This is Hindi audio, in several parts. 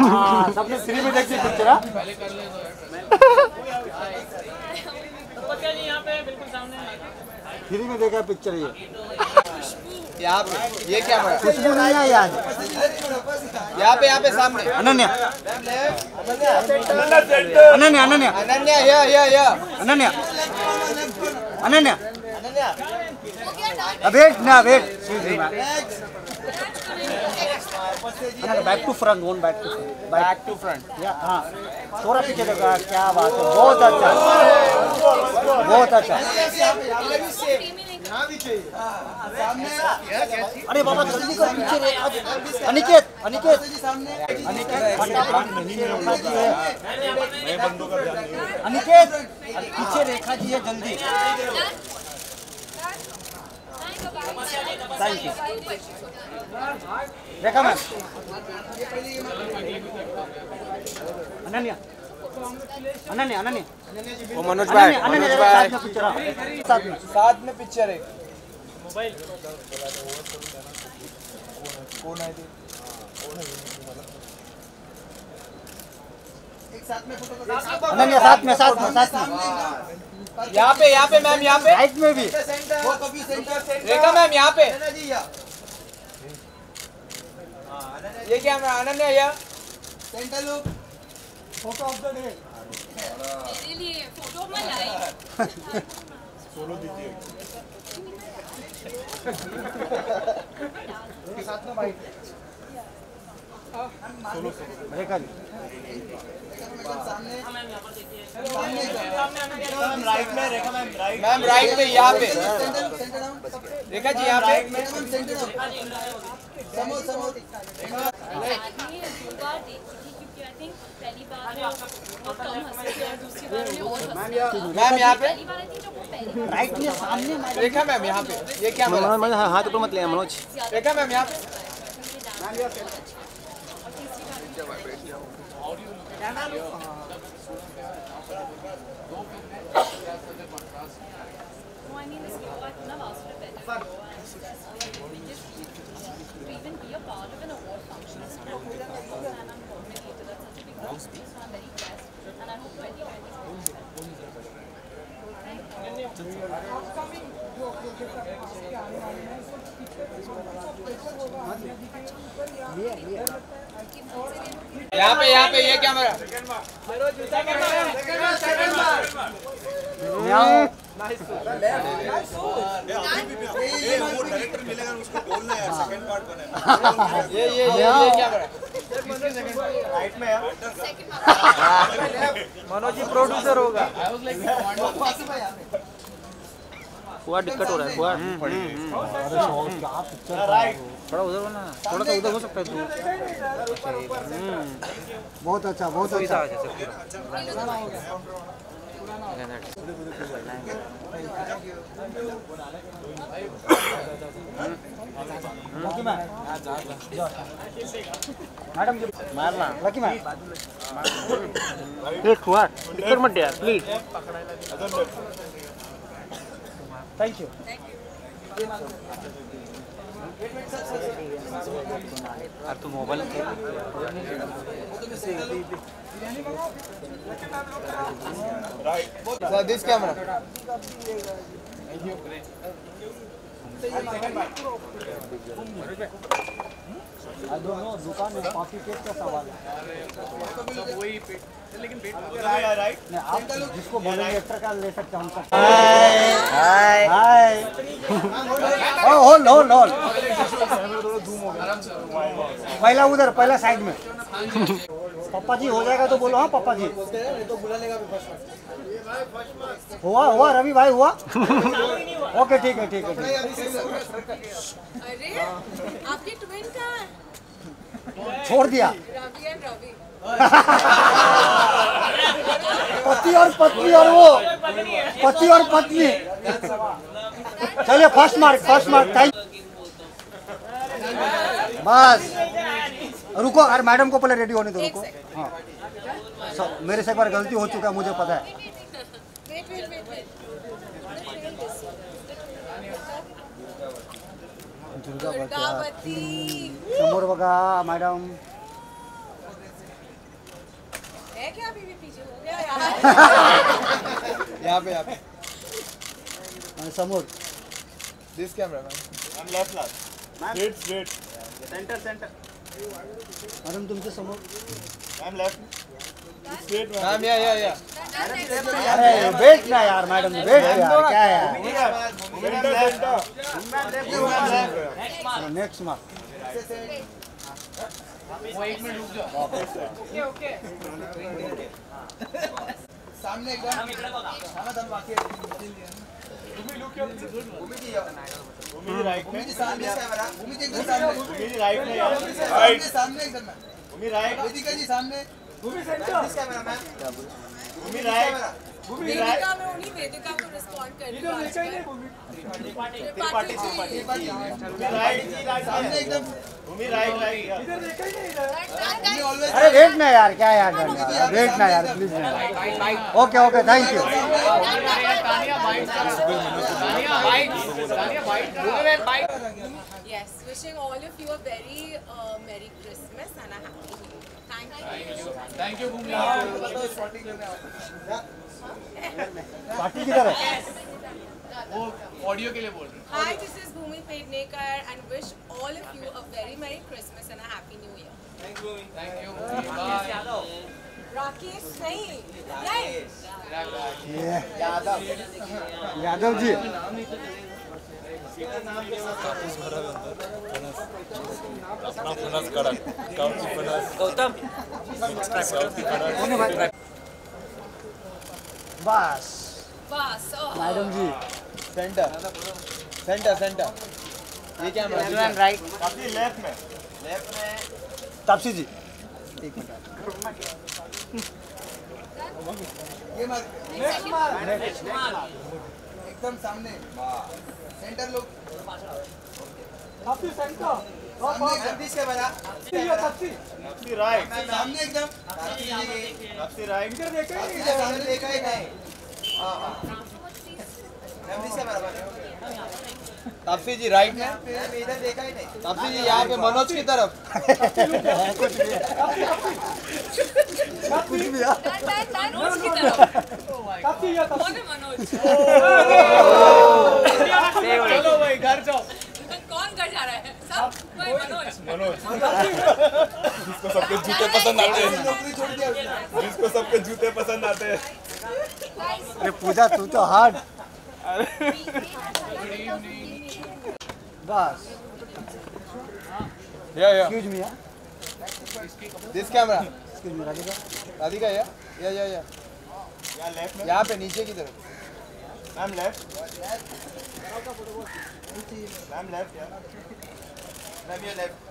हाँ, सबने फ्री में देखी पिक्चर हाँ? फ्री में देखा पिक्चर ये यहाँ पे ये क्या बड़ा खुशबू नहीं आई आज यहाँ पे यहाँ पे सामने अनन्या अनन्या अनन्या अनन्या ये ये ये अनन्या अनन्या वेट ना wait back to front one back to back to front हाँ। थोड़ा पीछे देखा क्या बात है। बहुत अच्छा। बहुत अच्छा। अरे बाबा जल्दी कर पीछे। अनिकेत अनिकेत। अनिकेत अनिकेत पीछे रेखा जी है जल्दी। Thank you Rekha ma'am Ananya. Ananya Ananya. वो मनोज भाई। मनोज भाई। साथ में पिक्चर हाँ, साथ में। साथ में पिक्चर है अनन्या साथ में साथ में। साथ में। यहाँ पे यहाँ पे मैम यहाँ पे। राइट में भी। रेखा मैम यहाँ पे। ये। क्या मैम अनन्या ये? मेरे लिए फ़ोटो में लाई रेखा जी मैम राइट में यहाँ पे रेखा जी यहाँ पे पहली बार में बहुत कम हँसी थी और दूसरी बार में और हँसी थी। मैम यहाँ पे। पहली बार आई थिंक जो वो पहली राइट में सामने रेखा मैम यहाँ पे। ये क्या मैम हाथ ऊपर मत ले मनोज। रेखा मैम यहाँ पे। No, I mean this video I couldn't have asked for a better video and it's just to even be a part of an award function. Is so cool and I'm nominated. That's such a big deal so I'm very blessed and I hope 2020 is better. यहाँ पे यहाँ पे ये कैमरा म्याऊं। ये ये ये ये कैमरा मनोज जी प्रोड्यूसर होगा। हुआ दिक्कत हो रहा है हुआ थोड़ा उधर बना थोड़ा सा उधर हो सकता है दूर बहुत अच्छा बहुत अच्छा। मैडम मारना। लकी मैम एक हुआ मत यार प्लीज़ थैंक यू यार तू mobile camera. I don't know दुकान में कॉफ़ी केक का सवाल है। नहीं आप जिसको बोलेंगे एक्टर का ले सकते हैं उनका hi hi oh hold hold hold पहला उधर पहला साइड में पापा जी हो। जाएगा तो बोलो हाँ? पापा जी हुआ हुआ रवि भाई हुआ ओके ठीक है ठीक है अरे आपके ट्विन छोड़ दिया पति और पत्नी और वो। पति और पत्नी। चलिए first mark first mark thank बस। रुको अरे मैडम को पहले रेडी होने दो रुको। हाँ। मेरे से एक बार गलती हो चुका है मुझे पता है। दुर्गावती। समोर बघा मॅडम। है क्या अभी भी पीछे हो गया यार? यहाँ पे यहाँ पे। समोर। This camera ma'am I'm left last. Straight, straight. Madam तुमच्या समोर। Left. Straight, man. मैम या या या अरे वेट ना यार मैडम वेट यार क्या यार? Center, center. I'm left. Next mark सामने एकदम भूमि right में. सामने कैमरा भूमि जी एकदम सामने भूमि right में यार. सामने एकदम भूमि right. वेदिका जी सामने Bhumi center camera ma'am Bhumi. Bhumi right. Vedika में उन्हीं वेदिका को रिस्पॉन्ड कर रही हूँ आजकल। त्रिपाठी जी भूमि सामने एकदम अरे वेट ना यार क्या यार वेट ना यार प्लीज़ ना okay okay thank you Yes, wishing all of you a very uh, Merry Christmas and a Happy New Year. Thank you. Party किधर है Hi, this is Bhumi Pednekar and wish all of you a very Merry Christmas and a Happy New Year. Thank you. Thank you. Rakesh नहीं? नहीं। ये यादव जी। बस। बस. Madam ji. Center. Center center. ये कैमरा काफ़ी left में. तापसी जी। एक मिनट। ये मार्क एकदम सामने सेंटर लोग सामने एकदम। दिस कैमरा काफ़ी right. सामने एकदम काफ़ी right. सामने देखा ही नहीं हाँ हाँ। Ma'am this camera Taapsee ji right में इधर देखा ही? नहीं तापसी जी यहाँ पे मनोज की तरफ़। कुछ भी यार मनोज की तरफ़। मनोज? चलो भाई घर जाओ। कौन घर जा रहा है? सब मनोज। मनोज. जिसको सबके जूते पसंद आते हैं. जिसको सबके जूते पसंद आते हैं. अरे पूजा तू तो हार्ड बस। या या। एक्सक्यूज मी यार this camera excuse me Radhika. Radhika या। या या या। यहाँ left में. यहाँ पे नीचे की तरफ़। I'm left. I'm left, यार. मैम ये लेफ़्ट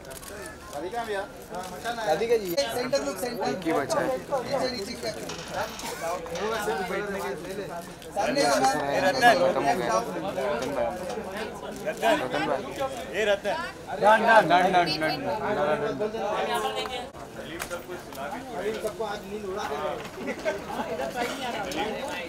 राधिका भैया. राधिका जी सेंटर लोग सेंटर की बचा है नीचे नीचे क्या रतन. रतन. ये Ratan. Done done done done done Aditya है ना आदित्य से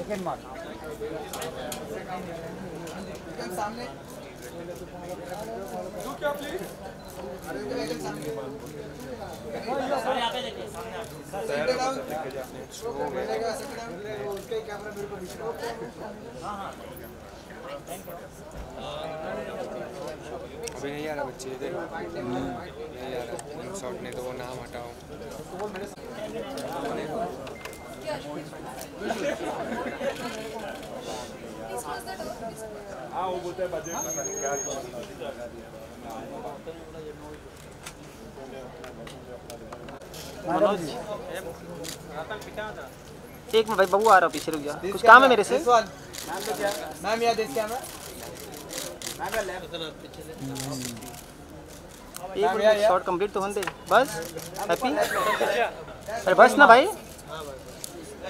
सेकंड मार्क सामने अरे वो एकदम सामने सेंटर डाउन मिलेगा सेंटर डाउन उसके कैमरा मेरे को दिख। रहा है अभी नहीं आ रहा बच्चे इधर नहीं आ रहा। शॉट नहीं तो वो नाम हटाओ। हाँ वो बोलते हैं बजट में मैंने क्या एक मिनट भाई बबू आ रहा हूँ पीछे रुक जा। कुछ काम है मेरे से? मैम या दिस कैमरा एक मिनट शॉट कंप्लीट तो होने दे। बस हैप्पी अरे बस ना भाई।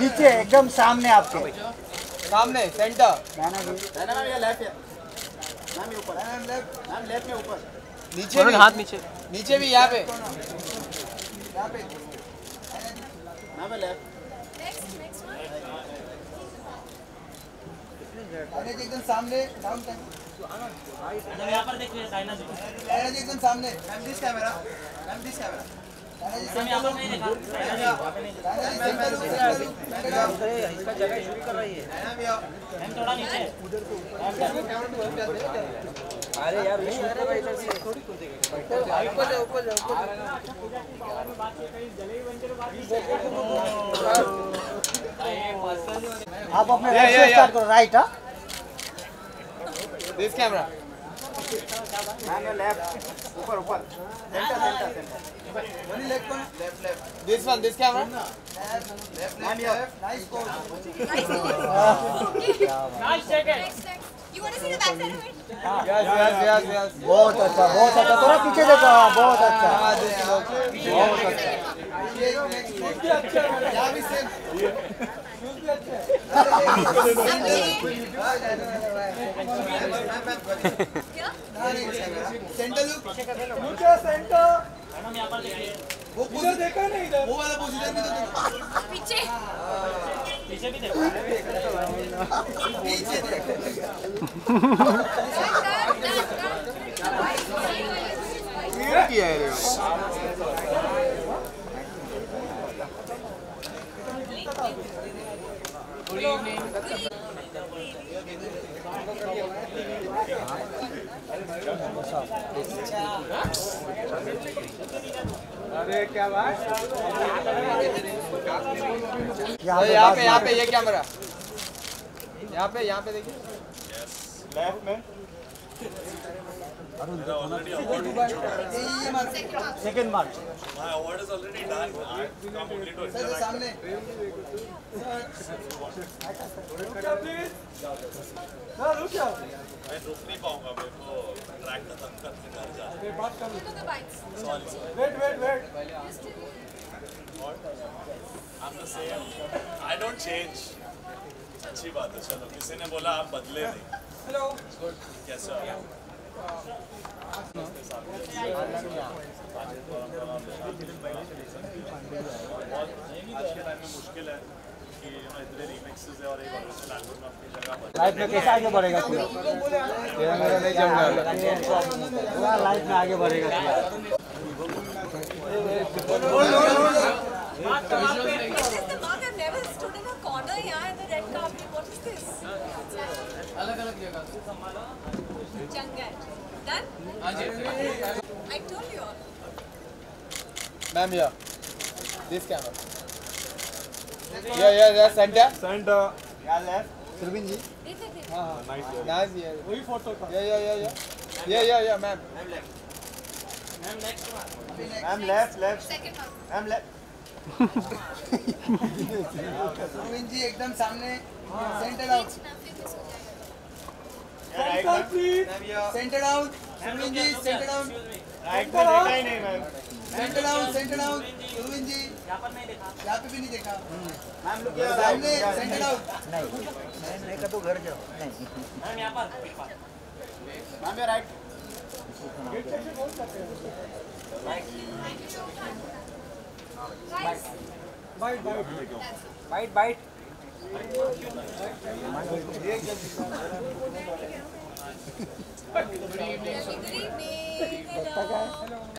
नीचे एकदम सामने आपके। सामने सेंटर नीचे भी। हाथ नीचे। नीचे भी यहाँ पे। आने जी एकदम सामने डाउन टाइम यहाँ पर देखिए जी। एकदम सामने। Ma'am this camera ma'am this camera ji center look center look center look इसका जगह शुरू कर रही है है थोड़ी ऊपर ऊपर आप अपने स्टार्ट करो राइट हाँ? दिस कैमरा वनी लेग पर left left this one this camera left left nice coach You want to see the backside of it? Yes yes yes yes बहुत अच्छा बहुत अच्छा. थोड़ा पीछे देखो हाँ बहुत अच्छा. हाँ बहुत अच्छा ये नेक्स्ट यहाँ भी सेम सेंटर लुक वो पोजीशन देखा नहीं इधर वो वाला पोजीशन भी तो देखो पीछे पीछे देखो किया है अरे क्या बात यहाँ पे यहाँ पे ये कैमरा यहाँ पे यहाँ पे देखिए। लेफ़्ट में। Second mark My award is already done. I come only to sir सामने मैं रुक नहीं पाऊँगा मेरे को ट्रैक खत्म घर bikes. I'm the same. I don't change. अच्छी बात है चलो किसी ने बोला आप बदले नहीं हेलो कैसे हो है है लाइफ में कैसे आगे बढ़ेगा पूरा तेरा मेरा नहीं जम रहा पूरा लाइफ में आगे बढ़ेगा पूरा Changat. Done? I told you all. Ma'am या दिस कैमरा या या या सेंटर सुरभिन जी Wait, wait, wait. नाइस ये वही फ़ोटो या या या या या या या ma'am ma'am left left Second mug. Ma'am left Govind ji एकदम सामने सेंटर आउट हो. Center out Govind ji center out right में देखा ही नहीं मैम सेंटर आउट सेंटर जी यहाँ पर नहीं देखा यहाँ पे भी नहीं देखा मैम लुक सामने सेंटर आउट नहीं नहीं का तो घर जाओ नहीं मैम ये right Guys, bite bite good evening. Good evening. Hello.